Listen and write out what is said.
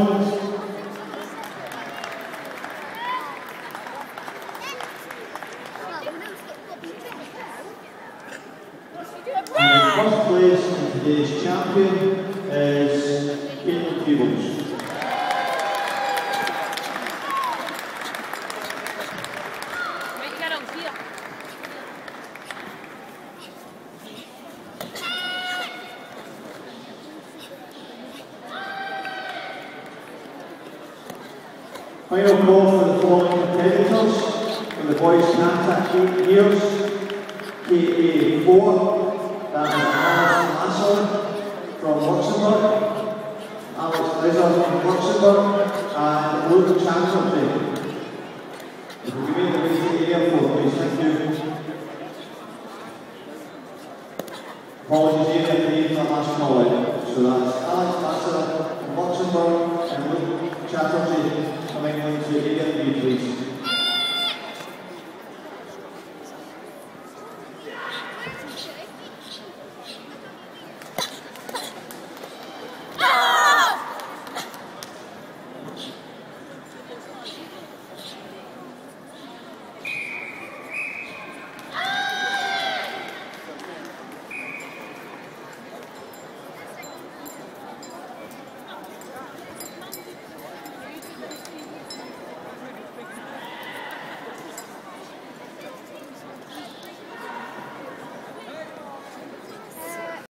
in first place in today's champion is Caitlin Peebles. Final call for the following competitors. For the boys snapback eight years, KA4, that is Alex Lasser from Luxembourg, Alex Lezer from Luxembourg, and Luke Chancelty. If we can make the way to the airport, please, thank you. Apologies here for the international line. So that's Alex